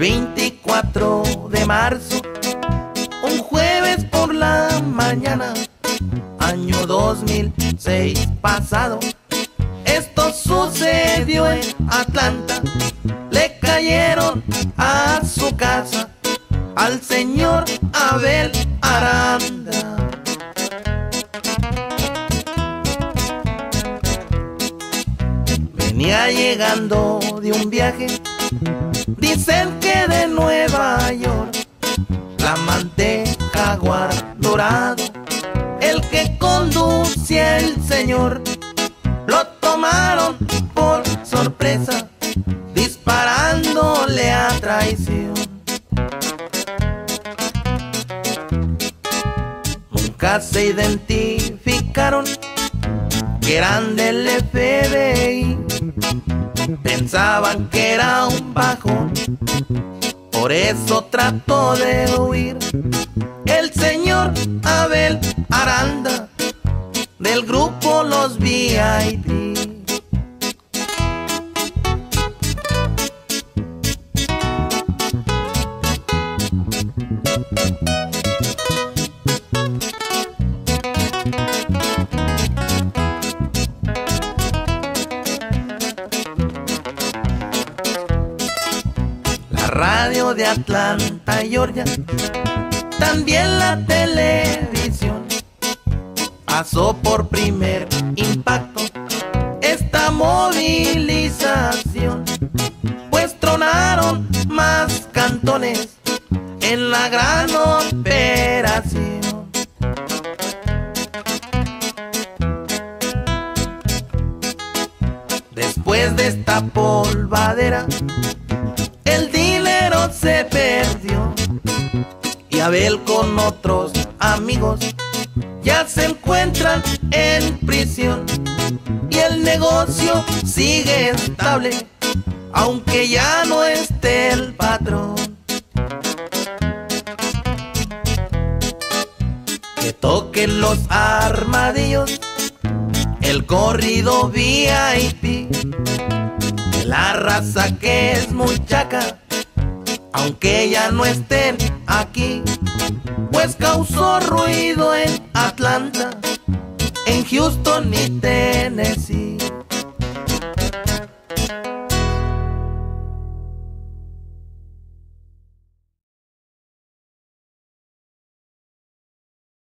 24 de marzo, un jueves por la mañana, año 2006 pasado. Esto sucedió en Atlanta, le cayeron a su casa al señor Abel Aranda. Venía llegando de un viaje, dicen que de Nueva York, la manteca dorado, el que conducía el señor, lo tomaron por sorpresa, disparándole a traición. Nunca se identificaron que eran del FBI. Pensaban que era un bajón, por eso trató de huir. El señor Abel Aranda del grupo Los VIP. Radio de Atlanta, Georgia, también la televisión pasó por primer impacto esta movilización, pues tronaron más cantones en la gran operación. Después de esta polvadera, Abel con otros amigos ya se encuentran en prisión y el negocio sigue estable aunque ya no esté el patrón. Que toquen los armadillos, el corrido VIP la raza que es muy chaca, aunque ya no estén aquí, pues causó ruido en Atlanta, en Houston y Tennessee.